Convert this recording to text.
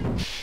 you